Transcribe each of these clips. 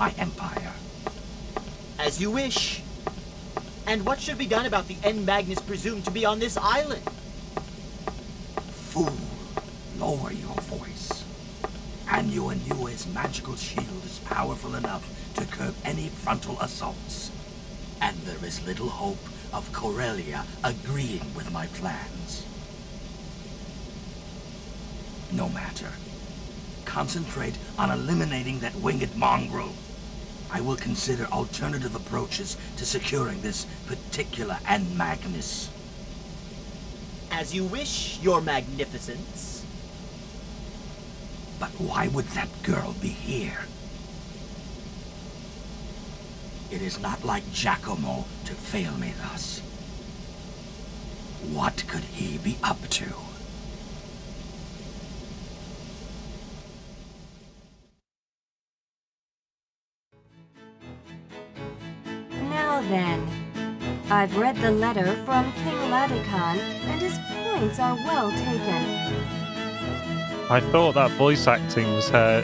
my empire. As you wish. And what should be done about the End Magnus presumed to be on this island? Fool, lower your voice. Anuenue's magical shield is powerful enough to curb any frontal assaults. And there is little hope of Corellia agreeing with my plans. No matter. Concentrate on eliminating that winged mongrel. I will consider alternative approaches to securing this particular End Magnus. As you wish, your magnificence. But why would that girl be here? It is not like Giacomo to fail me thus. What could he be up to? I've read the letter from King Ladekahn, and his points are well taken. I thought that voice acting was her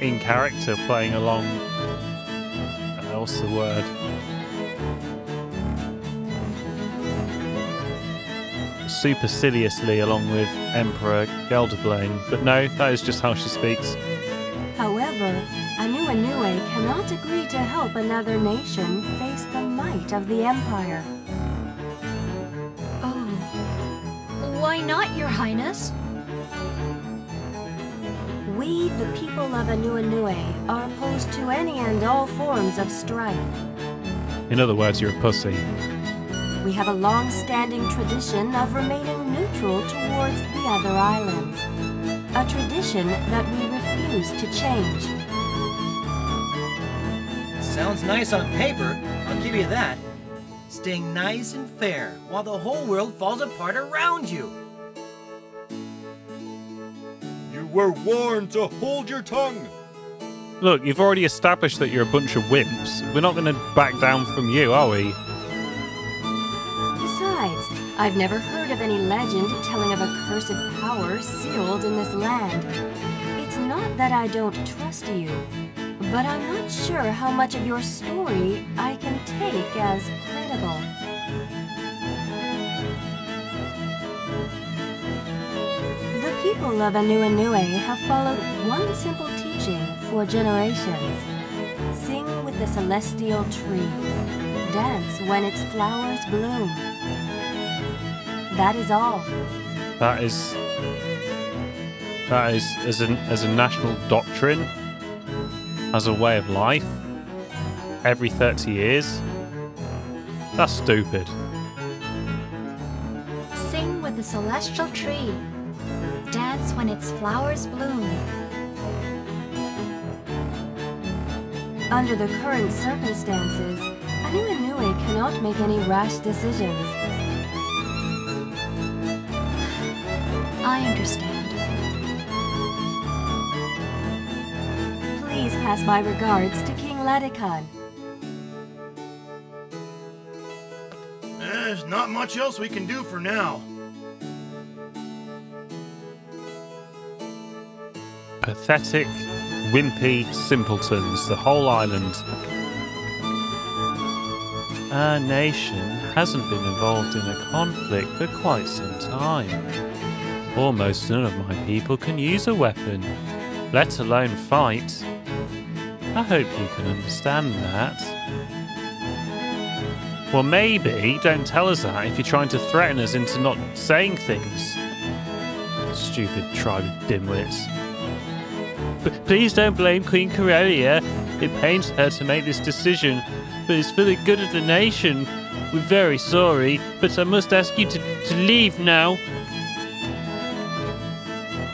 in character playing along. Uh, what's the word? Superciliously along with Emperor Geldoblame. But no, that is just how she speaks. However, Anu Anue cannot agree to help another nation face the might of the Empire. Oh. Why not, Your Highness? We, the people of Anuenue, are opposed to any and all forms of strife. In other words, you're a pussy. We have a long-standing tradition of remaining neutral towards the other islands. A tradition that we refuse to change. Sounds nice on paper, I'll give you that. Staying nice and fair while the whole world falls apart around you. You were warned to hold your tongue. Look, you've already established that you're a bunch of wimps. We're not going to back down from you, are we? Besides, I've never heard of any legend telling of a cursed power sealed in this land. It's not that I don't trust you, but I'm not sure how much of your story I can take as credible. The people of Anuenue have followed one simple teaching for generations. Sing with the celestial tree. Dance when its flowers bloom. That is all. That is that is as an as a national doctrine, as a way of life. Every thirty years. That's stupid. Sing with the celestial tree. Dance when its flowers bloom. Under the current circumstances, Anuenue cannot make any rash decisions. I understand. Please pass my regards to King Ladekahn. There's not much else we can do for now. Pathetic, wimpy simpletons, the whole island. Our nation hasn't been involved in a conflict for quite some time. Almost none of my people can use a weapon, let alone fight. I hope you can understand that. Well, maybe don't tell us that if you're trying to threaten us into not saying things. Stupid tribe of dimwits. But please don't blame Queen Corellia. It pains her to make this decision, but it's for the good of the nation. We're very sorry, but I must ask you to, to leave now.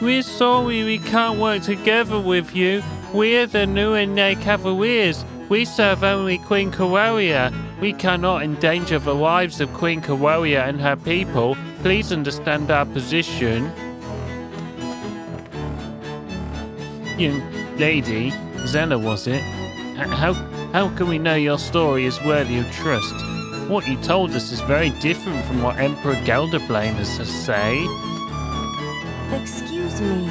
We're sorry we can't work together with you. We're the Nuene Cavaliers. We serve only Queen Corellia. We cannot endanger the lives of Queen Corellia and her people. Please understand our position. Young lady, Xelha was it? How how can we know your story is worthy of trust? What you told us is very different from what Emperor Geldoblame has to say. Excuse me.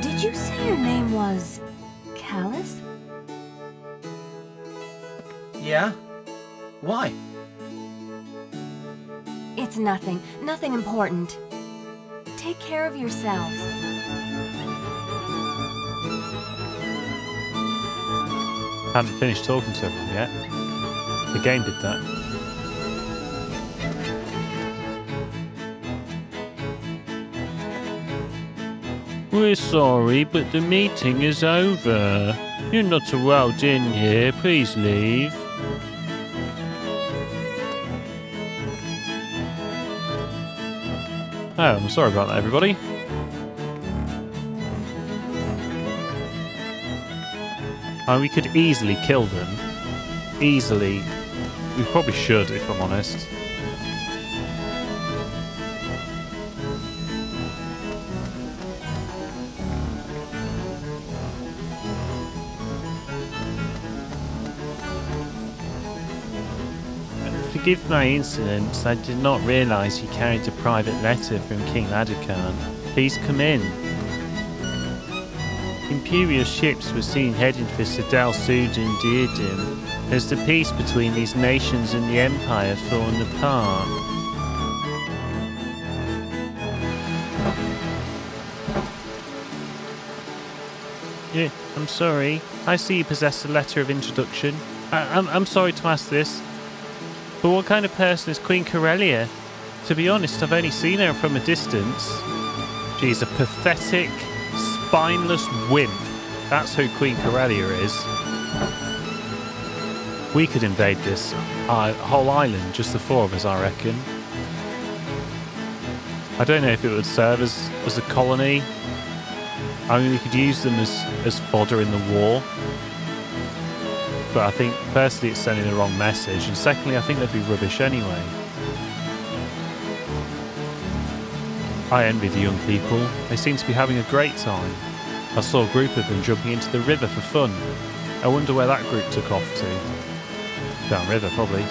Did you say your name was Kalas? Yeah? Why? It's nothing. Nothing important. Take care of yourselves. Haven't finished talking to everyone yet. The game did that. We're sorry, but the meeting is over. You're not allowed in here. Please leave. Oh, I'm sorry about that, everybody. And we could easily kill them. Easily. We probably should, if I'm honest. Forgive my insolence. I did not realise you carried a private letter from King Ladekahn. Please come in. Imperial ships were seen heading for Sadal Suud and Diadem as the peace between these nations and the Empire fallen apart. Yeah, I'm sorry. I see you possess a letter of introduction. I, I'm, I'm sorry to ask this, but what kind of person is Queen Corellia? To be honest, I've only seen her from a distance. She's a pathetic, spineless wimp. That's who Queen Corellia is. We could invade this uh, whole island, just the four of us, I reckon. I don't know if it would serve as, as a colony. I mean, we could use them as, as fodder in the war. But I think, personally, it's sending the wrong message. And secondly, I think they'd be rubbish anyway. I envy the young people. They seem to be having a great time. I saw a group of them jumping into the river for fun. I wonder where that group took off to. Downriver, probably.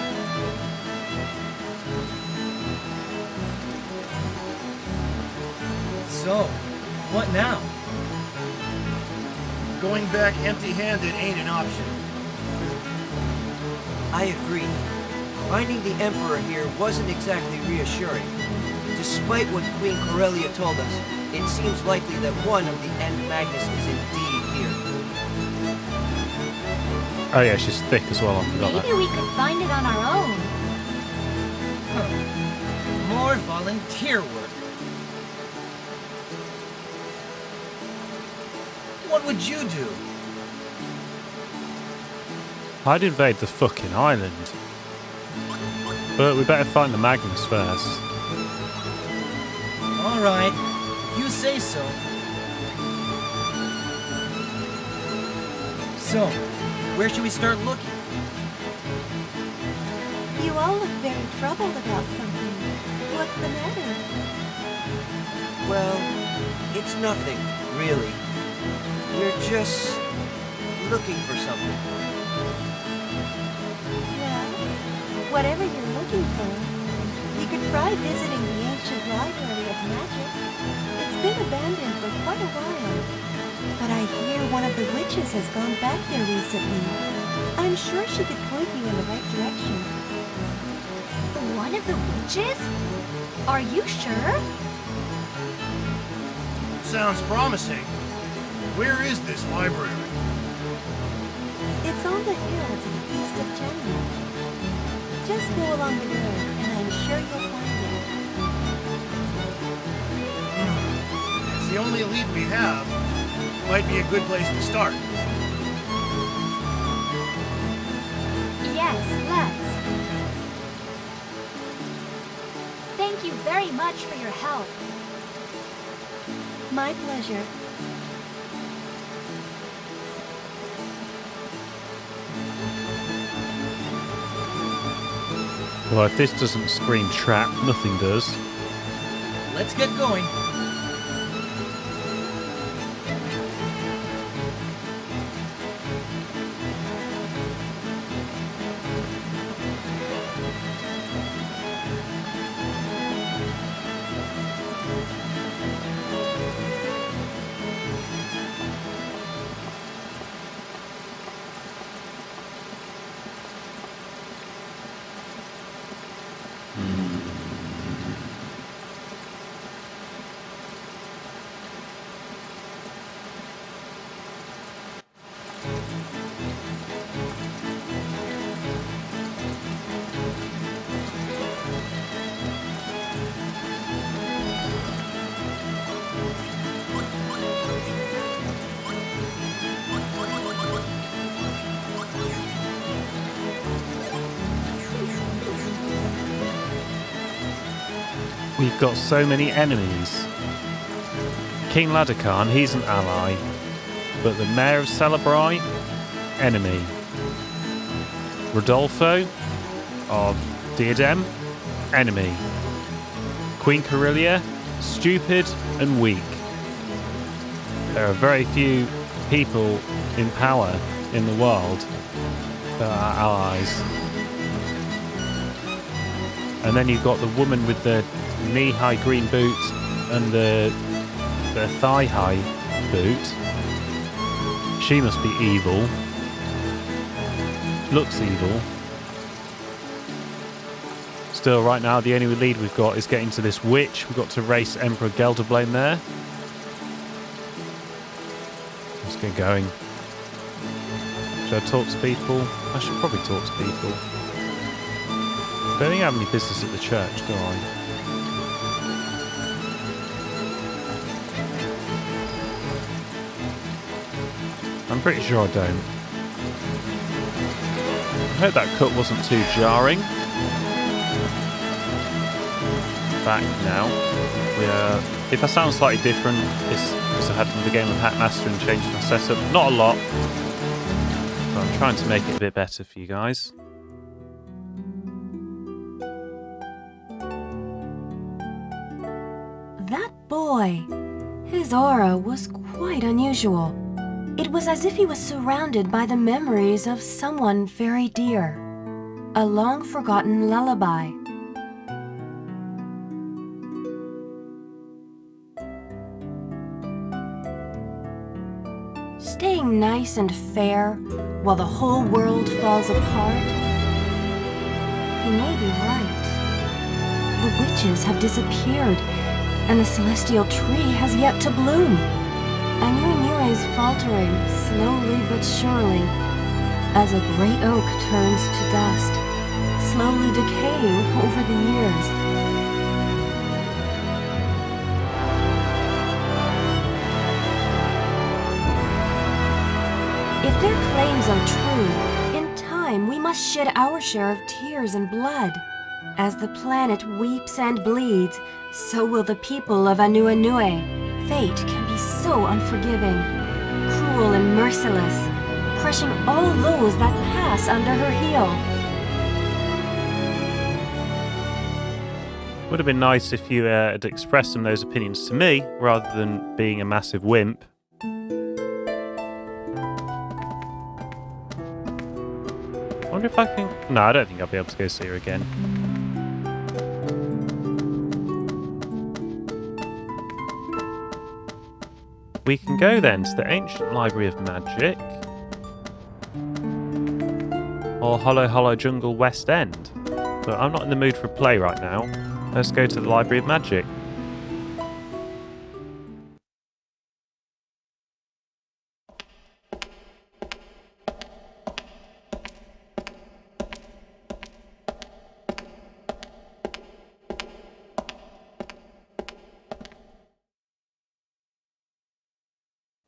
So, what now? Going back empty-handed ain't an option. I agree. Finding the Emperor here wasn't exactly reassuring. Despite what Queen Corellia told us, it seems likely that one of the End Magnus is indeed here. Oh yeah, she's thick as well, I forgot Maybe that. we could find it on our own. More volunteer work. What would you do? I'd invade the fucking island. But we better find the Magnus first. All right, you say so. So, where should we start looking? You all look very troubled about something. What's the matter? Well, it's nothing, really. We're just looking for something. Whatever you're looking for, you could try visiting the ancient library of magic. It's been abandoned for quite a while. But I hear one of the witches has gone back there recently. I'm sure she could point you in the right direction. One of the witches? Are you sure? Sounds promising. Where is this library? It's on the hill to the east of Chengdu. Just go along the road, and I'm sure you'll find it. It's the only lead we have. Might be a good place to start. Yes, let's. Thank you very much for your help. My pleasure. Well, if this doesn't scream trap, nothing does. Let's get going. Got so many enemies. King Ladekahn, he's an ally, but the Mayor of Celebrai, enemy. Rodolfo of Diadem, enemy. Queen Corellia, stupid and weak. There are very few people in power in the world that are allies. And then you've got the woman with the knee-high green boot and the the thigh-high boot. She must be evil. Looks evil. Still, right now, the only lead we've got is getting to this witch. We've got to race Emperor Geldoblame there. Let's get going. Should I talk to people? I should probably talk to people. Don't think I have any business at the church, do I? I'm pretty sure I don't. I hope that cut wasn't too jarring. Back now. Yeah. If I sound slightly different, it's because I had another game of Hackmaster and changed my setup. Not a lot. But I'm trying to make it a bit better for you guys. Boy, his aura was quite unusual. It was as if he was surrounded by the memories of someone very dear. A long forgotten lullaby. Staying nice and fair while the whole world falls apart? He may be right. The witches have disappeared, and the celestial tree has yet to bloom. Anue is faltering, slowly but surely, as a great oak turns to dust, slowly decaying over the years. If their claims are true, in time we must shed our share of tears and blood. As the planet weeps and bleeds, so will the people of Anuenue. Fate can be so unforgiving, cruel and merciless, crushing all those that pass under her heel. Would have been nice if you uh, had expressed some of those opinions to me rather than being a massive wimp. I wonder if I can. No, I don't think I'll be able to go see her again. We can go then to the Ancient Library of Magic. Or Holoholo Jungle West End. But I'm not in the mood for play right now. Let's go to the Library of Magic.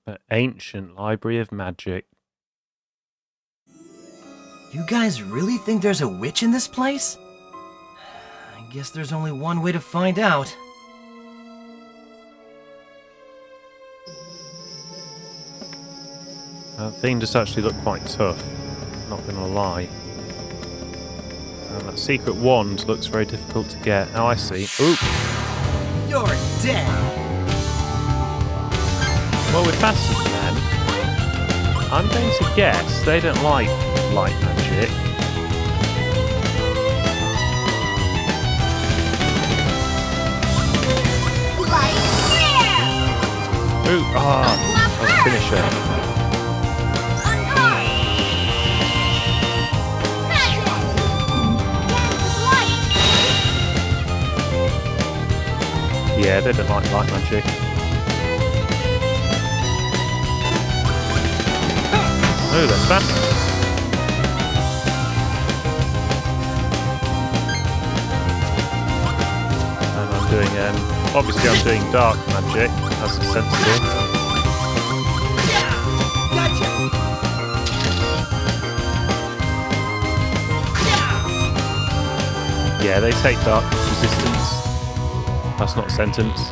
The Ancient Library of Magic. You guys really think there's a witch in this place? I guess there's only one way to find out. Uh, that thing does actually look quite tough, not gonna lie. And that secret wand looks very difficult to get. Oh, I see. Oop! You're dead! Well, with Bastards then, I'm going to guess they don't like light magic. Ooh, ah, a finisher. Yeah, they don't like light magic. Oh, that's fast. And I'm doing, um, obviously I'm doing dark magic, that's sensible. Yeah, they take dark resistance. That's not sentence.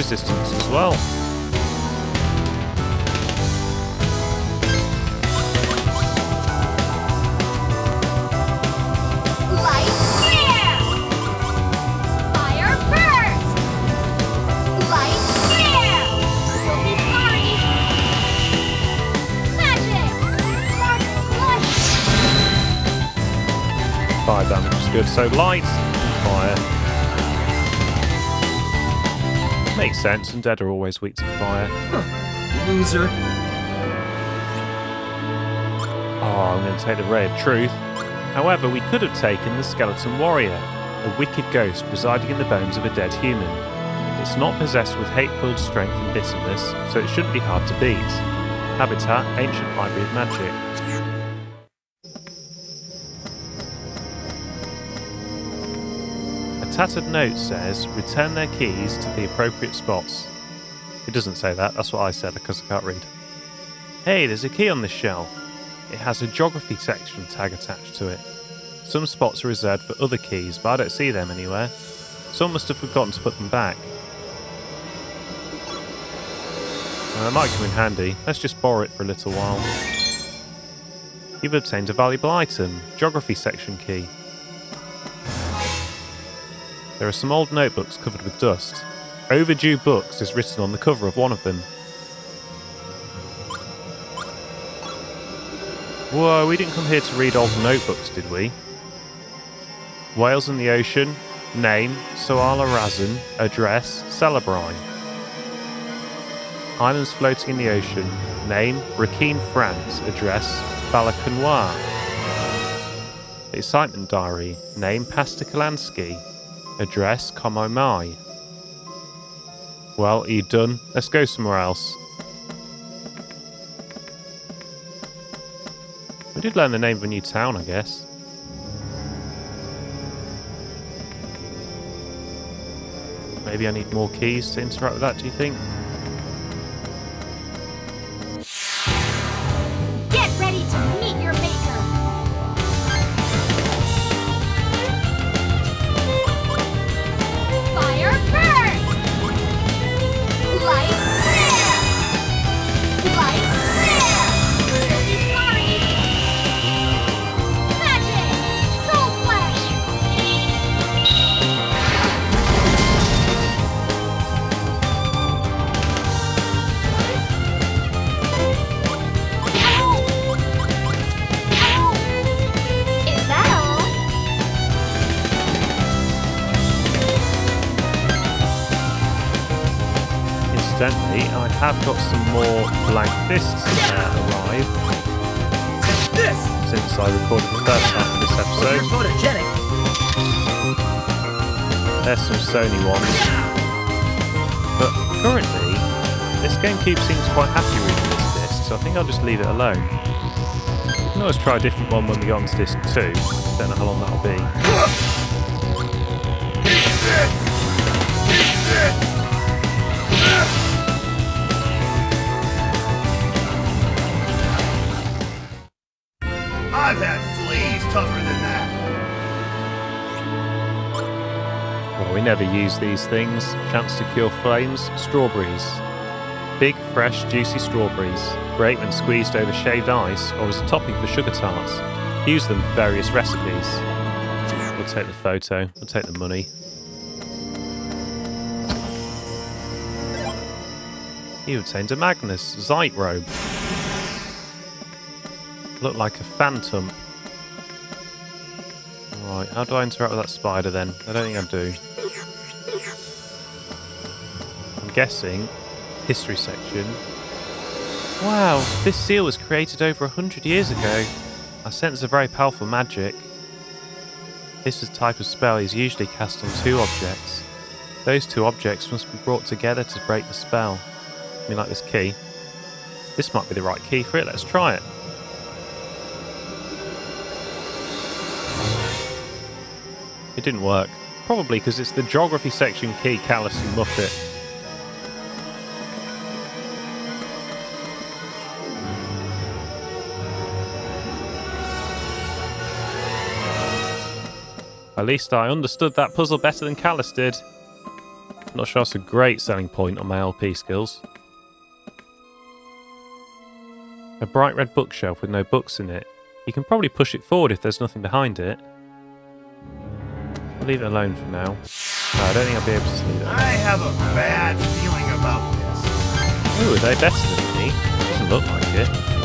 Resistance as well. Light flare! Fire burst! Light flare! You'll be sorry! Magic! Spark flush! Fire damage is good. So light, Makes sense. and dead are always weak to fire. Loser. Oh, I'm going to take the Ray of Truth. However, we could have taken the Skeleton Warrior, a wicked ghost residing in the bones of a dead human. It's not possessed with hate-filled strength and bitterness, so it shouldn't be hard to beat. Habitat, Ancient Library of Magic. Tattered note says, return their keys to the appropriate spots. It doesn't say that, that's what I said because I can't read. Hey, there's a key on this shelf. It has a geography section tag attached to it. Some spots are reserved for other keys, but I don't see them anywhere. Someone must have forgotten to put them back. Uh, that might come in handy. Let's just borrow it for a little while. You've obtained a valuable item, geography section key. There are some old notebooks covered with dust. Overdue books is written on the cover of one of them. Whoa, we didn't come here to read old notebooks, did we? Whales in the ocean, name, Soala Razan, address, Celebrine. Islands floating in the ocean, name, Rakeen, France, address, Balancoire. Excitement diary, name, Pastor Address, Komo Mai. Well, are you done? Let's go somewhere else. We did learn the name of a new town, I guess. Maybe I need more keys to interact with that, do you think? Some more blank fists uh, arrive This! since I recorded the first half of this episode. There's some Sony ones. But currently, this GameCube seems quite happy with this disc, so I think I'll just leave it alone. We can always try a different one when we get onto disc 2. Don't know how long that'll be. Never use these things. Chance to cure flames, strawberries. Big, fresh, juicy strawberries. Great when squeezed over shaved ice or as a topping for sugar tarts. Use them for various recipes. We'll take the photo. We'll take the money. You obtained a Magnus Zeit robe. Look like a phantom. Right, how do I interact with that spider then? I don't think I do. Guessing history section. Wow, this seal was created over a hundred years ago. I sense a very powerful magic. This is type of spell is usually cast on two objects. Those two objects must be brought together to break the spell. I mean, like this key. This might be the right key for it. Let's try it. It didn't work. Probably because it's the geography section key, Kalas and Muppet. At least I understood that puzzle better than Kalas did. I'm Not sure that's a great selling point on my LP skills. A bright red bookshelf with no books in it. You can probably push it forward if there's nothing behind it. I'll leave it alone for now. No, I don't think I'll be able to see that. I have a bad feeling about this. Ooh, are they better than me? Doesn't look like it.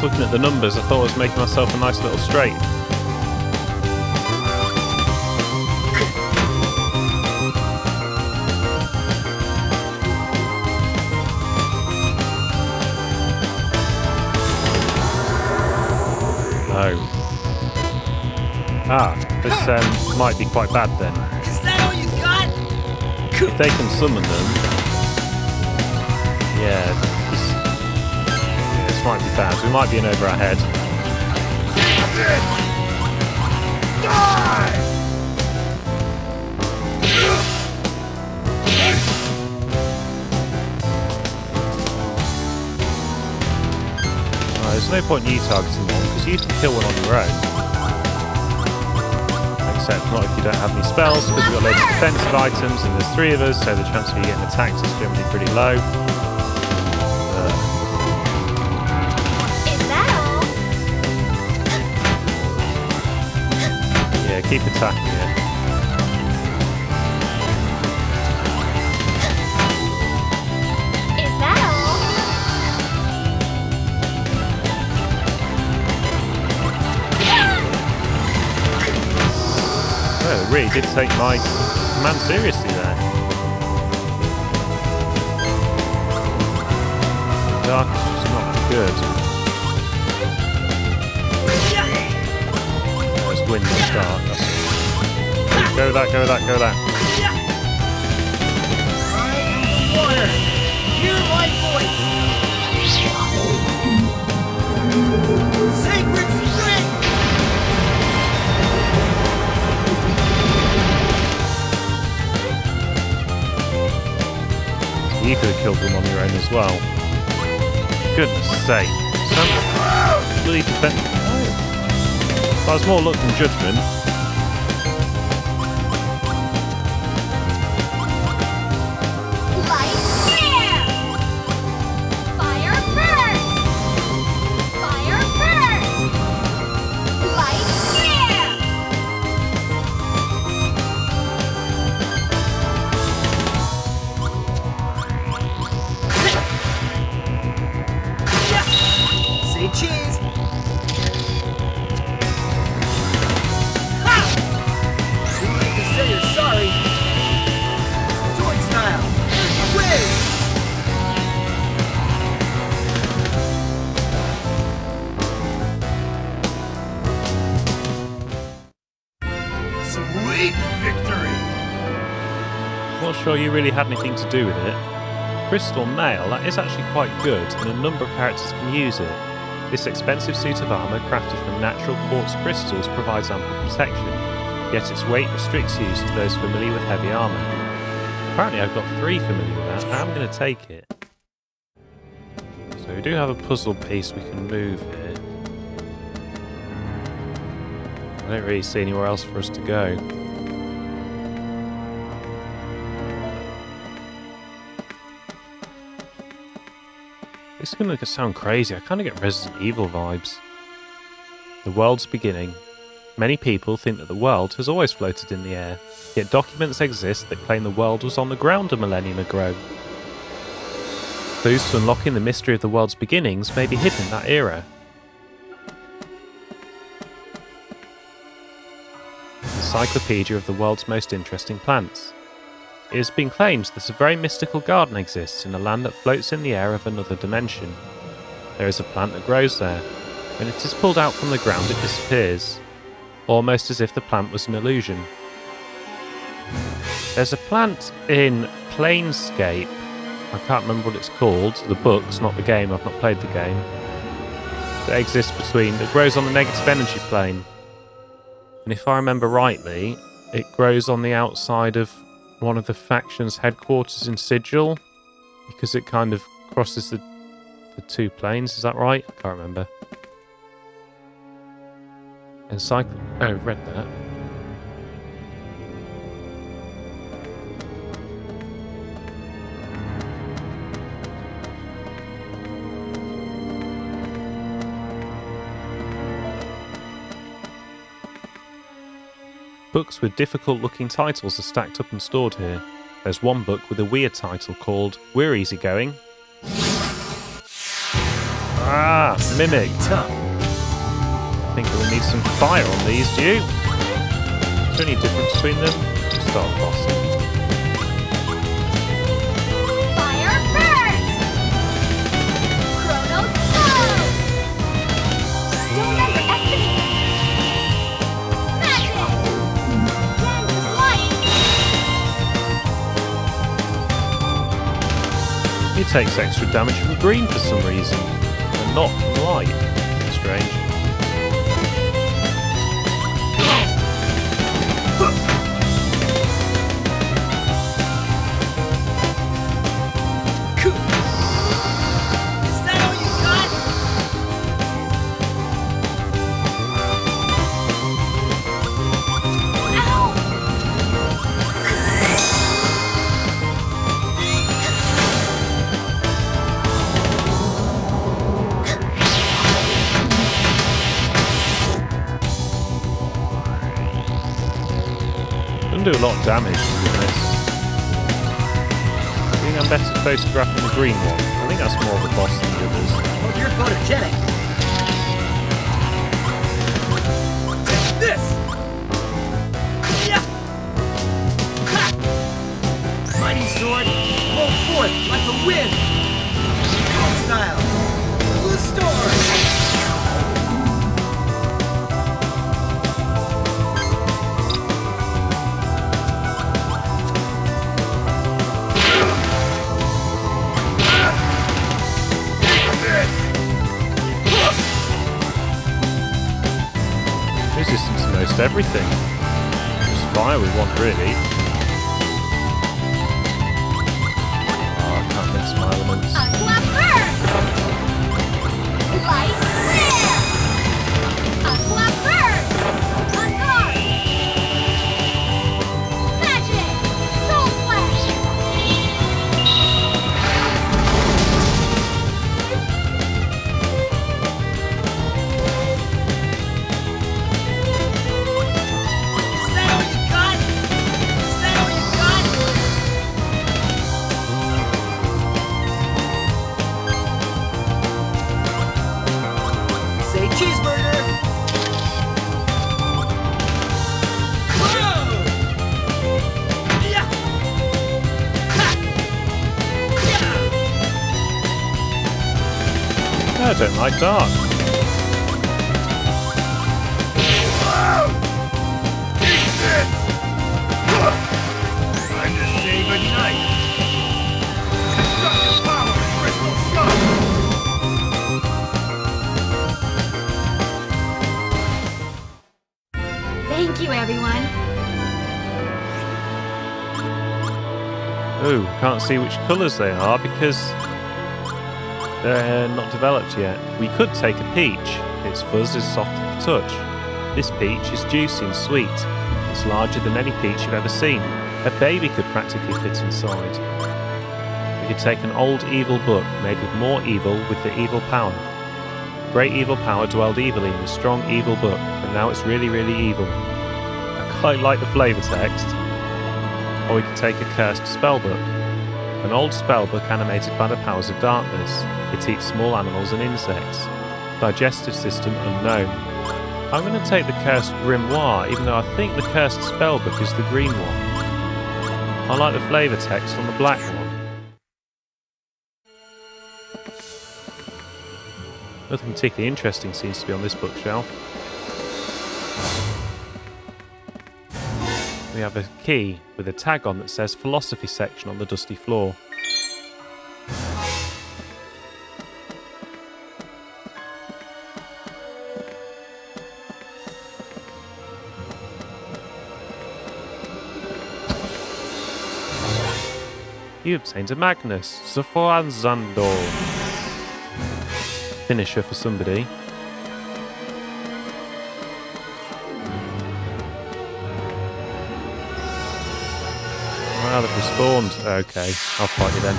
Just looking at the numbers. I thought I was making myself a nice little straight. No. Ah, this um, might be quite bad then. Is that all you got? If they can summon them, yeah, this, yeah, this might be bad. We might be in over our head. Right, there's no point in you targeting one because you can kill one on your own. Except not if you don't have any spells because we've got loads of defensive items and there's three of us, so the chance of you getting attacked is generally pretty low. Keep attacking it. Is that all? Oh, it really did take my command seriously there. Dark is just not good. Win the start. Go that, go that, go that. Water! Hear my voice! Sacred spring! You could have killed them on your own as well. Goodness sake. Some bloody defense. Oh. That more luck than judgment. Really had anything to do with it. Crystal Mail, that is actually quite good, and a number of characters can use it. This expensive suit of armour, crafted from natural quartz crystals, provides ample protection, yet its weight restricts use to those familiar with heavy armour. Apparently I've got three familiar with that, I'm going to take it. So we do have a puzzle piece we can move here. I don't really see anywhere else for us to go. This is going to sound crazy. I kind of get Resident Evil vibes. The world's beginning. Many people think that the world has always floated in the air. Yet documents exist that claim the world was on the ground a millennium ago. Clues to unlocking the mystery of the world's beginnings may be hidden in that era. Encyclopedia of the world's most interesting plants. It has been claimed that a very mystical garden exists in a land that floats in the air of another dimension. There is a plant that grows there. When it is pulled out from the ground, it disappears, almost as if the plant was an illusion. There's a plant in Planescape. I can't remember what it's called. The books, not the game. I've not played the game. That exists between. That grows on the negative energy plane. And if I remember rightly, it grows on the outside of one of the faction's headquarters in Sigil, because it kind of crosses the the two planes. Is that right? I can't remember. Encycl. Oh, read that. Books with difficult looking titles are stacked up and stored here. There's one book with a weird title called We're Easygoing. Ah, Mimic. Tough. I think we'll need some fire on these, do you? Is there any difference between them? Start bossing. Takes extra damage from green for some reason, and not from light. Damage. I think I'm better photographing the green one. I think that's more of a boss than the others. Hope you're photogenic. This! Yeah! Mighty sword, roll forth like a wind! Style! Blue storm! Everything. Just fire we want, really. I don't like dark. I'm just saying goodnight. Destructive power, crystal shock. Thank you, everyone. Ooh, can't see which colours they are because they're not developed yet. We could take a peach. Its fuzz is soft to the touch. This peach is juicy and sweet. It's larger than any peach you've ever seen. A baby could practically fit inside. We could take an old evil book made with more evil with the evil power. Great evil power dwelled evilly in a strong evil book, and now it's really, really evil. I quite like the flavour text. Or we could take a cursed spellbook. An old spellbook animated by the powers of darkness. It eats small animals and insects. Digestive system unknown. I'm going to take the cursed grimoire, even though I think the cursed spellbook is the green one. I like the flavour text on the black one. Nothing particularly interesting seems to be on this bookshelf. We have a key with a tag on that says philosophy section on the dusty floor. You obtained a Magnus, Zafar Zandor. Finisher for somebody. Well, they've respawned. Okay, I'll fight you then.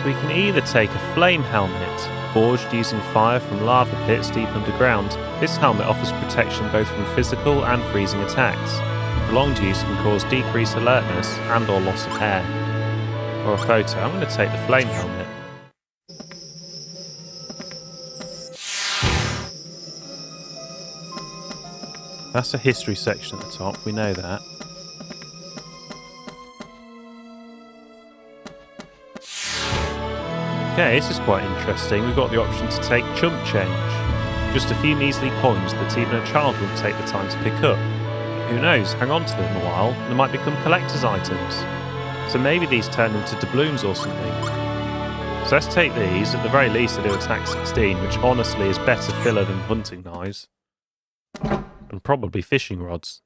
So we can either take a flame helmet, forged using fire from lava pits deep underground. This helmet offers protection both from physical and freezing attacks. Prolonged use can cause decreased alertness and or loss of hair. Or a photo. I'm going to take the flame helmet. That's a history section at the top, we know that. Okay, this is quite interesting. We've got the option to take chump change. Just a few measly coins that even a child wouldn't take the time to pick up. Who knows, hang on to them a while, and they might become collector's items. So maybe these turn into doubloons or something. So let's take these, at the very least they do attack 16, which honestly is better filler than hunting knives. And probably fishing rods.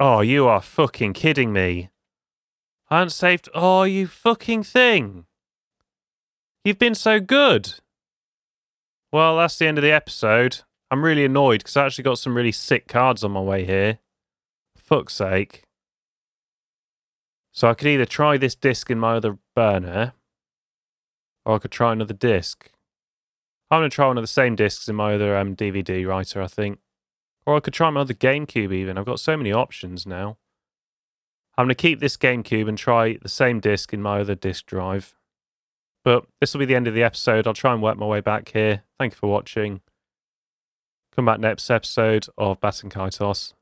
Oh, you are fucking kidding me. I haven't saved. Oh, you fucking thing. You've been so good. Well, that's the end of the episode. I'm really annoyed because I actually got some really sick cards on my way here. fuck's sake. So I could either try this disc in my other burner, or I could try another disc. I'm going to try one of the same discs in my other um, DVD writer, I think. Or I could try my other GameCube even. I've got so many options now. I'm going to keep this GameCube and try the same disc in my other disc drive. But this will be the end of the episode. I'll try and work my way back here. Thank you for watching. Come back next episode of Baten Kaitos.